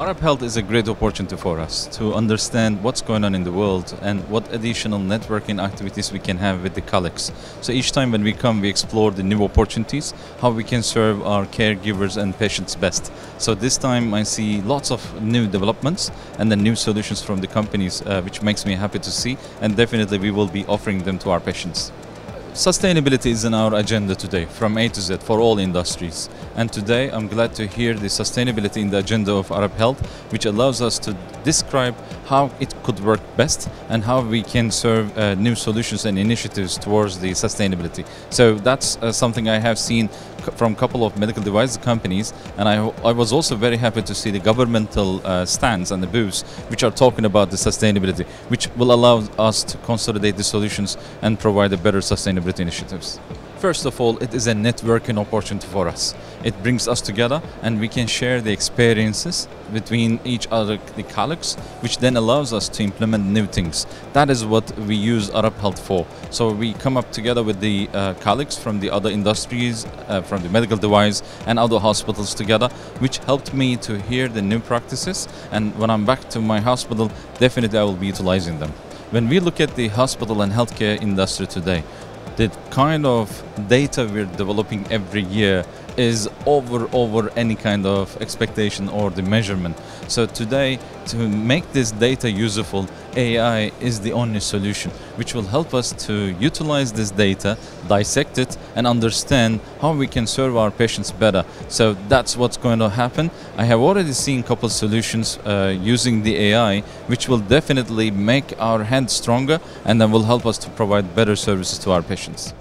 Arab Health is a great opportunity for us to understand what's going on in the world and what additional networking activities we can have with the colleagues. So each time when we come, we explore the new opportunities, how we can serve our caregivers and patients best. So this time I see lots of new developments and the new solutions from the companies, uh, which makes me happy to see. And definitely we will be offering them to our patients. Sustainability is in our agenda today, from A to Z, for all industries. And today I'm glad to hear the sustainability in the agenda of Arab Health, which allows us to describe how it could work best and how we can serve uh, new solutions and initiatives towards the sustainability. So that's uh, something I have seen from a couple of medical device companies, and I, I was also very happy to see the governmental uh, stands and the booths which are talking about the sustainability, which will allow us to consolidate the solutions and provide a better sustainability initiatives. First of all, it is a networking opportunity for us. It brings us together and we can share the experiences between each other, the colleagues, which then allows us to implement new things. That is what we use Arab Health for. So we come up together with the uh, colleagues from the other industries, uh, from the medical device and other hospitals together, which helped me to hear the new practices. And when I'm back to my hospital, definitely I will be utilizing them. When we look at the hospital and healthcare industry today, the kind of data we're developing every year is over over any kind of expectation or the measurement. So today to make this data useful ai is the only solution which will help us to utilize this data dissect it and understand how we can serve our patients better. So that's what's going to happen. I have already seen a couple solutions uh, using the ai which will definitely make our hand stronger and then will help us to provide better services to our patients questions.